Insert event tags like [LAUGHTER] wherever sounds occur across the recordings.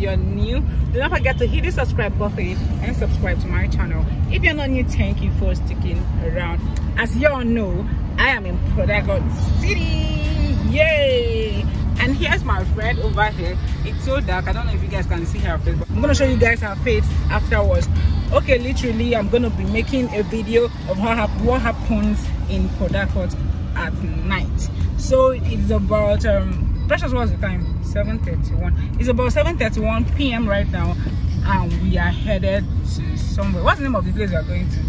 you're new, do not forget to hit the subscribe button and subscribe to my channel. If you're not new, thank you for sticking around. As you all know, I am in Port City. Yay! And here's my friend over here. It's so dark. I don't know if you guys can see her face, but I'm gonna show you guys her face afterwards. Okay, literally, I'm gonna be making a video of what happens in Port at night. So it's about um precious what's the time 7:31. it's about 7:31 p.m right now and we are headed to somewhere. What's the name of the place we are going to?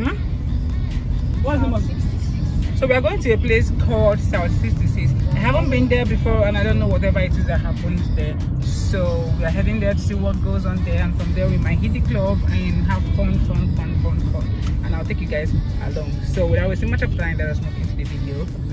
Hmm? what's the name of it so we are going to a place called south 66 i haven't been there before and i don't know whatever it is that happens there. So we are heading there to see what goes on there and from there we might hit the club and have fun fun fun fun fun. And i'll take you guys along. So without wasting much of time let us move into the video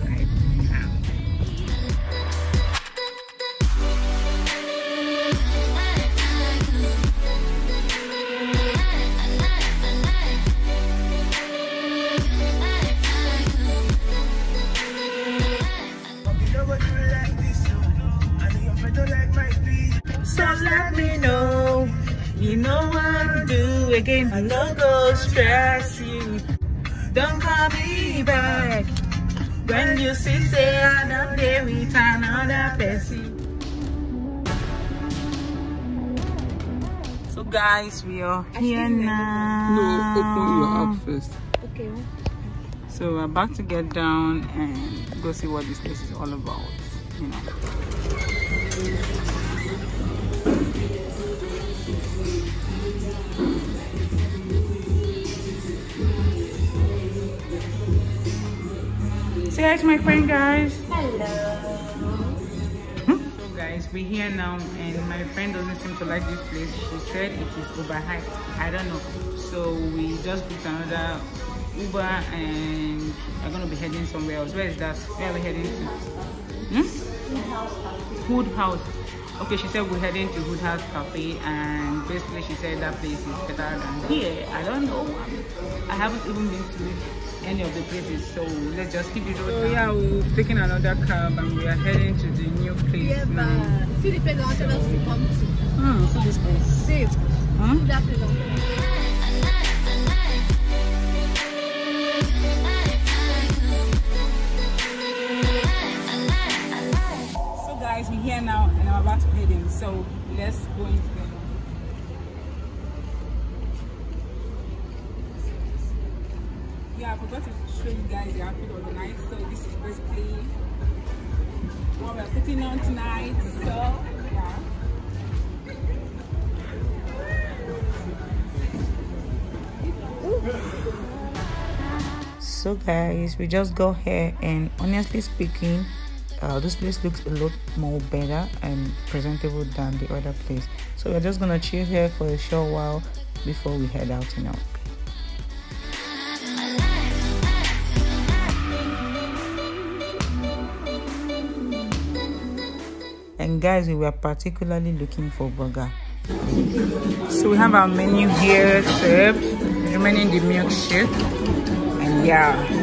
again. I no go stress you. Don't call me back. When you see say I don't dare with another person. So guys, we are here now. No, open your app first. Okay. So we're about to get down and go see what this place is all about. You know. Say hi to my friend, guys. Hello. So guys, we're here now and my friend doesn't seem to like this place. She said it is overhyped. I don't know. So we just booked another Uber and we're gonna be heading somewhere else. Where is that? Where are we heading to? Hmm? Hood House. Okay, she said we're heading to Hood House Cafe and basically she said that place is better than here. I don't know. I haven't even been to any of the places so let's just keep it road so yeah we've taken another cab and we are heading to the new place yeah now. see the place i wanted us to come to. Hmm see this place. See huh? see that place so guys we're here now and i'm about to head in. So let's go into the yeah, I forgot to show you guys the outfit of the night. So this is basically what we're putting on tonight. So yeah. So guys, we just got here and honestly speaking, uh, this place looks a lot more better and presentable than the other place. So we're just gonna chill here for a short while before we head out you know. Guys we were particularly looking for burger. So we have our menu here served remaining the milkshake. And yeah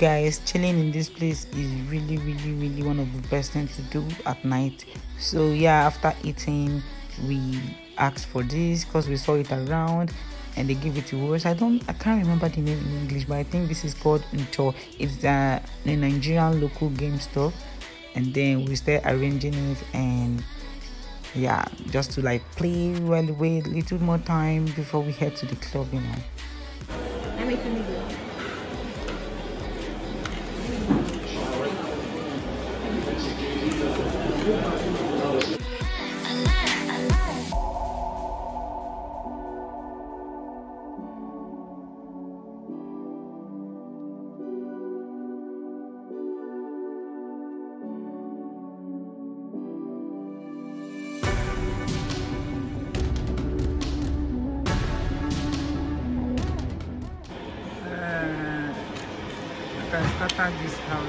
guys chilling in this place is really really really one of the best things to do at night. So yeah after eating we asked for this because we saw it around and they give it to us. I don't i can't remember the name in english but i think this is called Ncho. it's uh, a nigerian local game stuff and then we start arranging it and yeah just to like play while we wait a little more time before we head to the club you know This house.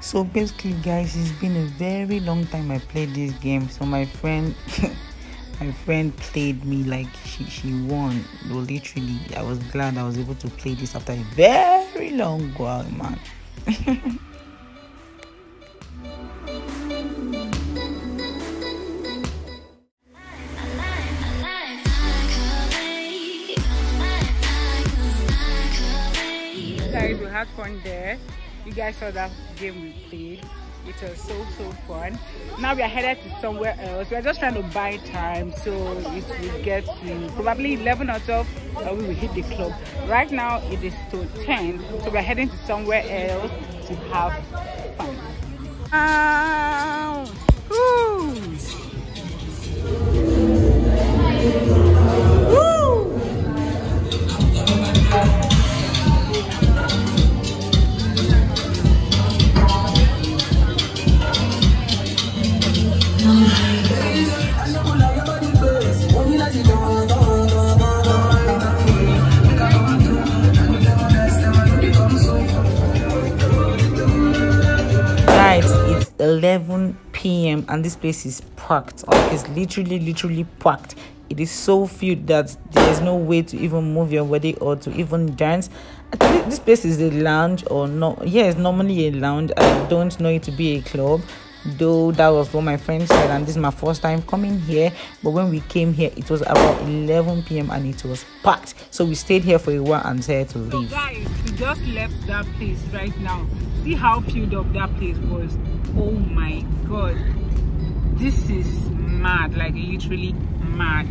So basically guys it's been a very long time i played this game. So my friend [LAUGHS] my friend played me like she she won. Literally i was glad i was able to play this after a very long while man [LAUGHS] fun there. You guys saw that game we played. It was so so fun. Now we are headed to somewhere else. We are just trying to buy time so it will get to probably 11 or 12 or we will hit the club. Right now it is to 10 so we're heading to somewhere else to have fun. Um, 11 p.m and this place is packed. Like it's literally literally packed. It is so filled that there's no way to even move your body or to even dance. I think this place is a lounge or no yeah it's normally a lounge. I don't know it to be a club though that was what my friend said and this is my first time coming here. But when we came here it was about 11 p.m and it was packed. So we stayed here for a while and said to leave. So guys, we just left that place right now. See how filled up that place was. Oh my god. This is mad, like literally mad.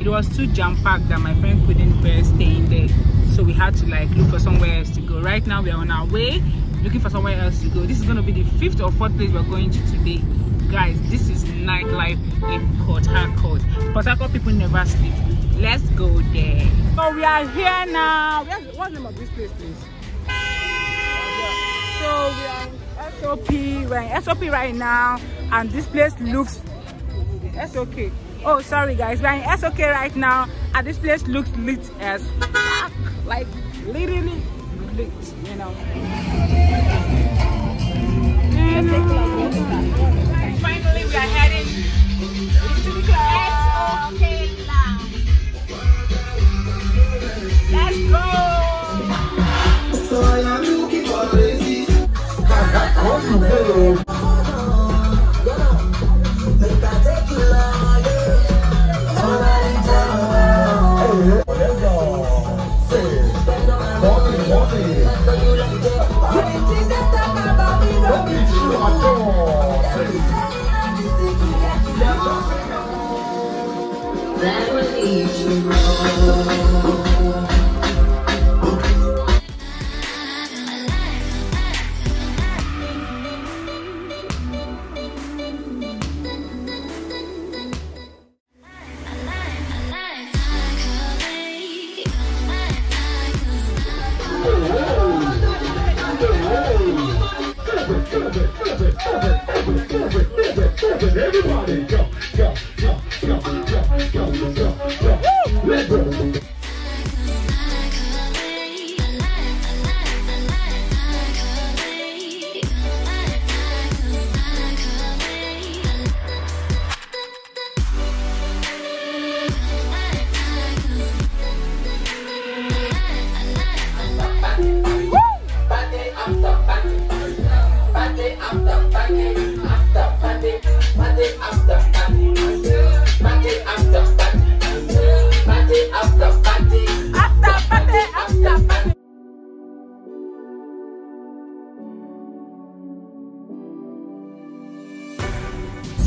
It was too jam-packed that my friend couldn't bear staying there. So we had to like look for somewhere else to go. Right now we are on our way, looking for somewhere else to go. This is gonna be the fifth or fourth place we're going to today. Guys, this is nightlife in Port Harcourt. Port Harcourt people never sleep. Let's go there. So we are here now. What's the name of this place, please? So we are SOP. We're in SOP right now, and this place looks SOK. Oh, sorry guys, we're in SOK right now, and this place looks lit as fuck. like literally lit, you know. Finally, we are heading to the club. Let's go. got on the road. seven, every, seven, seven, seven, everybody go, go.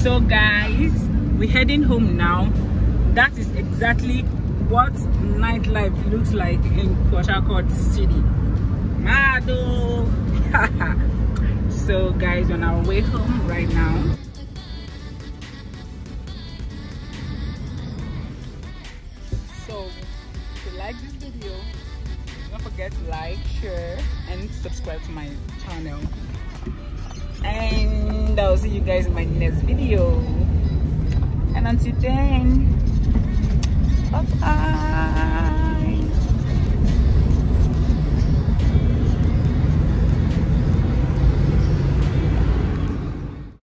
So guys, we're heading home now. That is exactly what nightlife looks like in Port Harcourt City. Mado. [LAUGHS] so guys, on our way home right now. So if you like this video, don't forget to like, share, and subscribe to my channel. And I'll see you guys in my next video. And until then, bye bye.